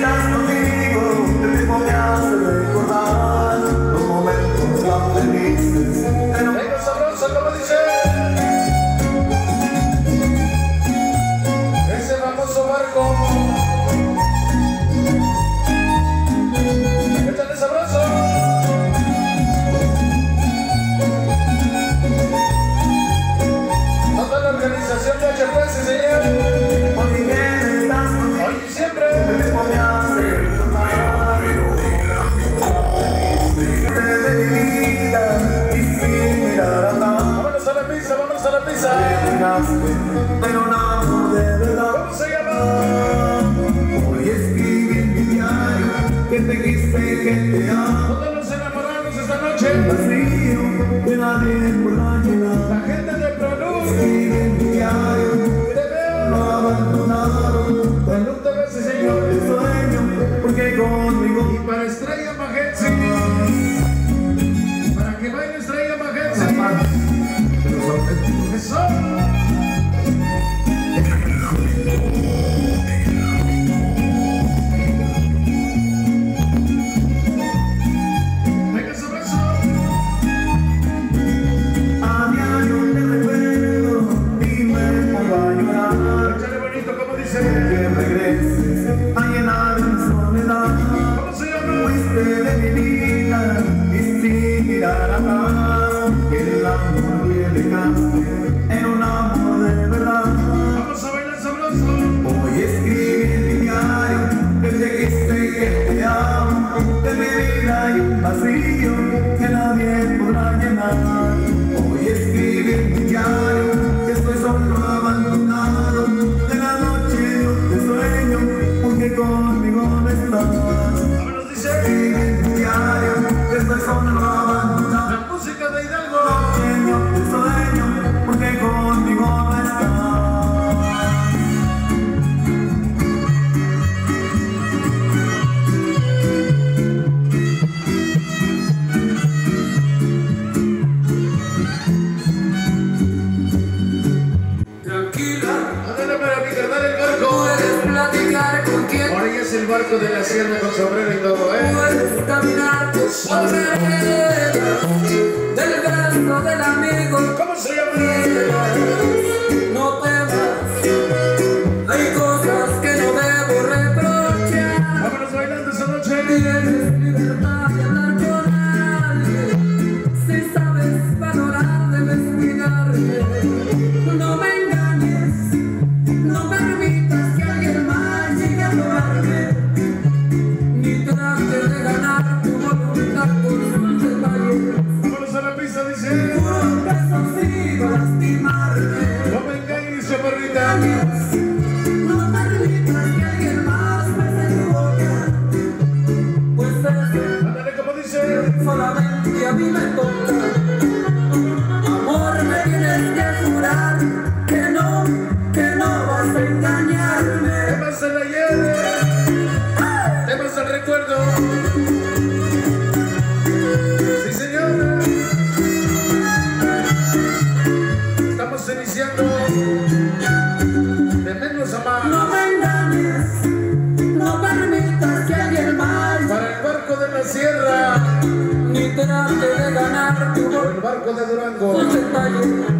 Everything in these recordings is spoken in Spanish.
estás conmigo, te voy a hacer recordar los momentos tan felices. Venga, sabroso, como dice. Vamos a la pizza. Pero no de verdad. ¿Cómo se llama? Hoy escribí en mi diario que te quise que te amo. ¿Dónde nos enamoramos esta noche? Vacío que nadie podrá. La gente de Pranú. Escribí en mi diario. Te veo. Lo abandonaron. dice. Diario, desde la banda. La música de Hidalgo. Santo de la Sierra con sombrero y todo, ¿eh? No caminar alrededor del brazo del amigo. ¿Cómo se llama? vida con El barco de Durango.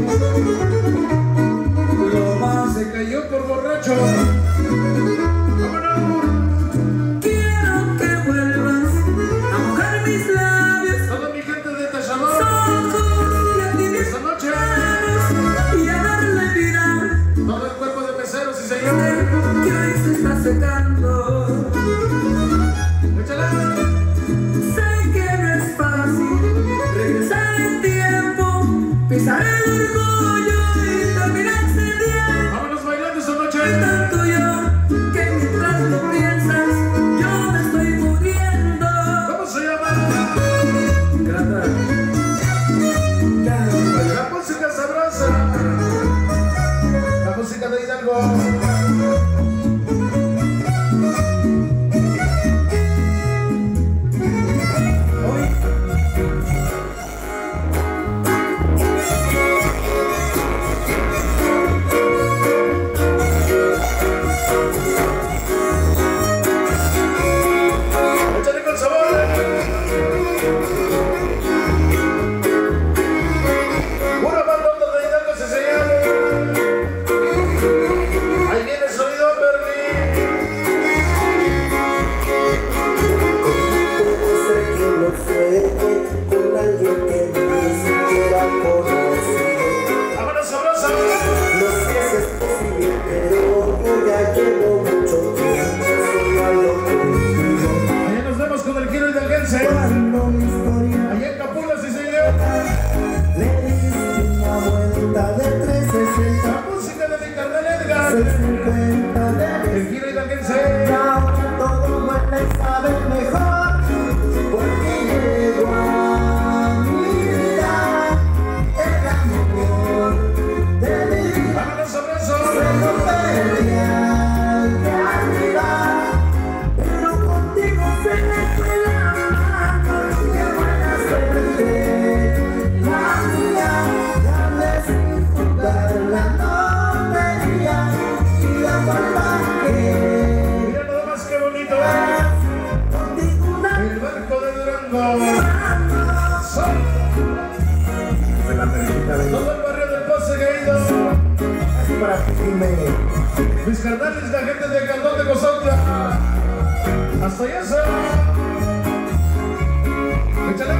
Cuando mi historia. Ahí en Capula sí Le di una vuelta de 360. La música de mi carnal Edgar. de El giro y la que se. Ya todo muere sabe mejor. la gente de Cantón de Cosopla. Hasta allá ¡Échale!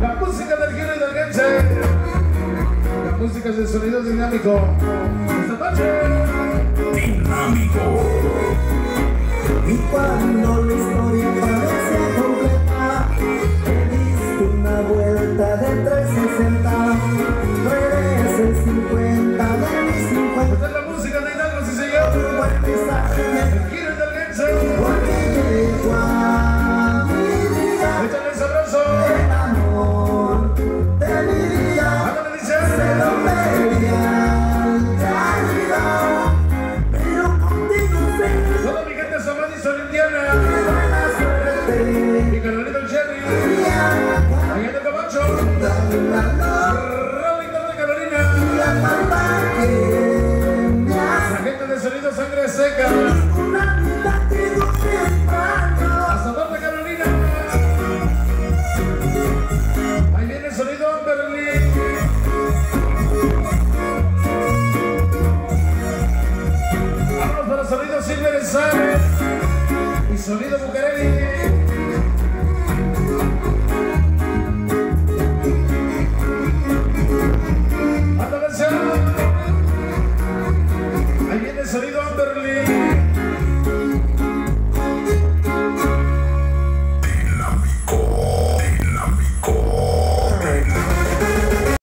La música del giro y del gense. La música es sonido dinámico. Esta noche. Dinámico. Y cuando la historia.